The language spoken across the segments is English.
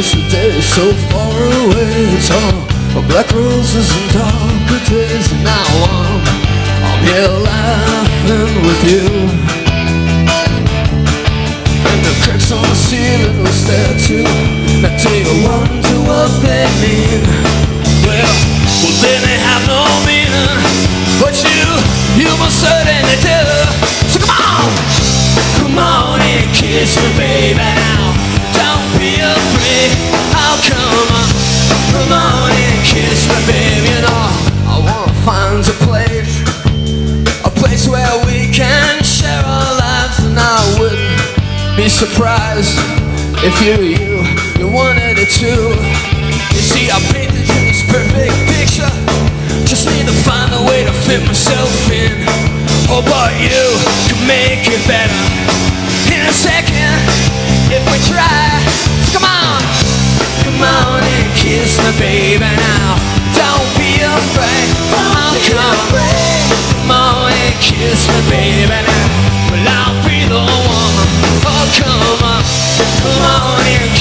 so far away. It's all black roses and darker days. And now I'm, I'm here laughing with you. And the cracks on the ceiling will stare too. Now do you wonder what they mean? Well, well then they have no meaning. But you, you must certainly do. So come on, come on and kiss me, baby. On and kiss me, baby. You know, I wanna find a place, a place where we can share our lives, and I wouldn't be surprised if you, you, you wanted it too. You see, I painted you this perfect picture. Just need to find a way to fit myself in. Oh, but you can make it better in a second if we try. Come on, kiss me, baby. Now, don't be afraid. I'll come. Come on and kiss me, baby. Now, well, I'll be the one. Oh, come on, come on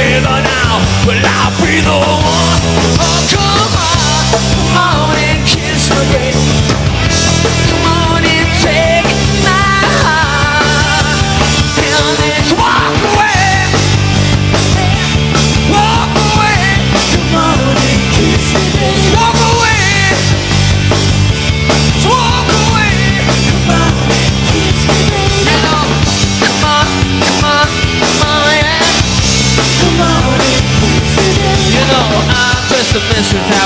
baby. Now, well, I'll be the one. Oh, come on, come on and kiss baby. Mess without